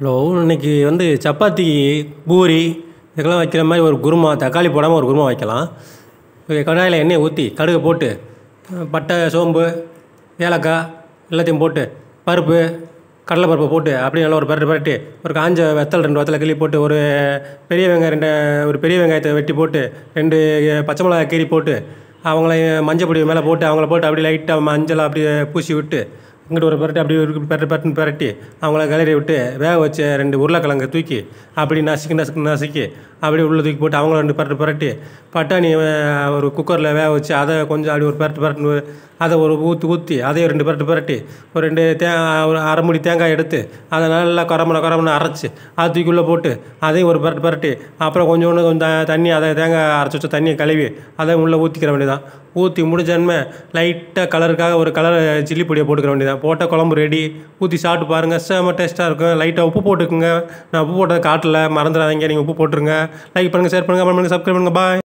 Hello இன்னைக்கு வந்து சப்பாத்தி பூரி இதுக்கெல்லாம் வைக்கிற மாதிரி ஒரு குருமா தக்காளி போடாமல் ஒரு குருமா வைக்கலாம். கடாயில் எண்ணெயை ஊற்றி கடுகு போட்டு பட்டை சோம்பு ஏலக்காய் எல்லாத்தையும் போட்டு பருப்பு கடலை பருப்பை போட்டு அப்படியே நல்லா ஒரு பரட்டு பரட்டி ஒரு காஞ்ச வெத்தல் ரெண்டு வெத்தலை கிள்ளி போட்டு ஒரு பெரிய வெங்காயம் ரெண்டு ஒரு பெரிய வெங்காயத்தை வெட்டி போட்டு ரெண்டு பச்சை மிளகாய் கீறி போட்டு அவங்கள மஞ்சள் பொடி மேலே போட்டு அவங்கள போட்டு அப்படியே லைட்டாக மஞ்சள் அப்படியே பூசி விட்டு இங்கிட்டு ஒரு பரட்டு அப்படி ஒரு பரட்டு பரட்டுன்னு பரட்டி அவங்கள கிளறி விட்டு வேக வச்ச ரெண்டு உருளைக்கிழங்க தூக்கி அப்படி நசுக்கி நசுக்கி நசுக்கி அப்படியே உள்ளே தூக்கி போட்டு அவங்கள ரெண்டு பரட்டு பரட்டி பட்டாணி ஒரு குக்கரில் வேக வச்சு அதை கொஞ்சம் அப்படி ஒரு பரட்டு பரட்டுன்னு அதை ஒரு ஊற்றி ஊற்றி அதையும் ரெண்டு பரட்டு பரட்டி ஒரு ரெண்டு தே ஒரு அரை மூடி தேங்காய் எடுத்து அதை நல்லா குறமனை குறமனை அரைச்சி அதை தூக்கிள்ளே போட்டு அதையும் ஒரு பரட்டு பரட்டி அப்புறம் கொஞ்சோண்டு கொஞ்சம் த- தண்ணி அதை தேங்காய் அரைச்சி வச்ச தண்ணியை கழுவி அதை உள்ளே ஊற்றிக்கிற வேண்டியதான் ஊற்றி முடிஞ்சன்மே லைட்டாக கலருக்காக ஒரு கலர் சில்லி பொடியை போட்டுக்கிற வேண்டியதான் போட்ட குழம்பு ரெடி ஊற்றி சாப்பிட்டு பாருங்கள் செம்ம டேஸ்ட்டாக இருக்கும். லைட்டாக உப்பு போட்டுக்குங்க. நான் உப்பு போட்டதை காட்டல. மறந்துடாதீங்க. நீங்கள் உப்பு போட்டுருங்க. லைக் பண்ணுங்கள் ஷேர் பண்ணுங்கள் கமெண்ட் பண்ணுங்கள் சப்ஸ்கிரைப் பண்ணுங்கள் பாய்